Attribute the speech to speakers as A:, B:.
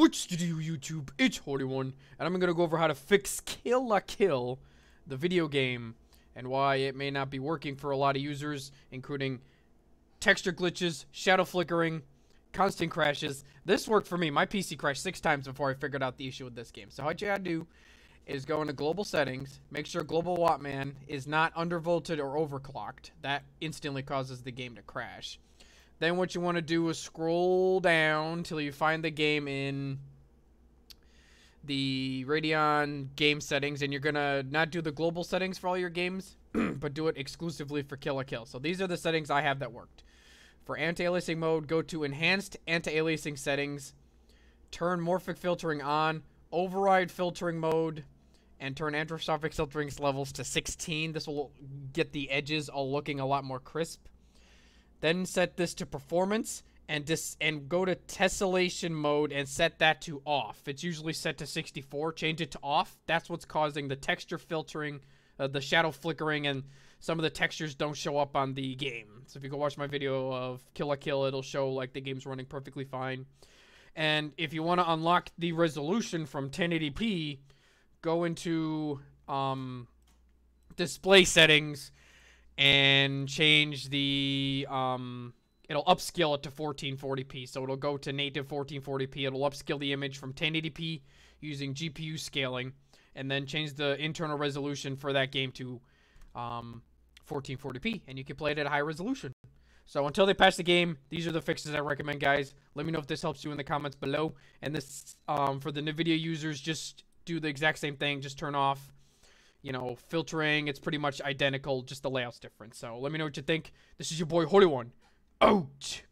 A: What's to do, YouTube? It's Holy One, and I'm gonna go over how to fix Kill la Kill, the video game, and why it may not be working for a lot of users, including texture glitches, shadow flickering, constant crashes. This worked for me. My PC crashed six times before I figured out the issue with this game. So what you gotta do is go into global settings, make sure global wattman is not undervolted or overclocked. That instantly causes the game to crash. Then what you want to do is scroll down till you find the game in the Radeon game settings, and you're gonna not do the global settings for all your games, but do it exclusively for Kill la Kill. So these are the settings I have that worked. For anti-aliasing mode, go to Enhanced Anti-Aliasing Settings, turn Morphic Filtering on, override filtering mode, and turn anisotropic filtering levels to 16. This will get the edges all looking a lot more crisp. Then set this to performance and dis and go to tessellation mode and set that to off. It's usually set to 64. Change it to off. That's what's causing the texture filtering, uh, the shadow flickering, and some of the textures don't show up on the game. So if you go watch my video of Kill la Kill, it'll show like the game's running perfectly fine. And if you want to unlock the resolution from 1080p, go into um, display settings and change the um, it'll upscale it to 1440p so it'll go to native 1440p it'll upscale the image from 1080p using gpu scaling and then change the internal resolution for that game to um, 1440p and you can play it at a high resolution. So until they patch the game these are the fixes i recommend guys. Let me know if this helps you in the comments below. And this um, for the nvidia users just do the exact same thing. Just turn off you know, filtering. It's pretty much identical, just the layout's different. So let me know what you think. This is your boy Holy One. Out!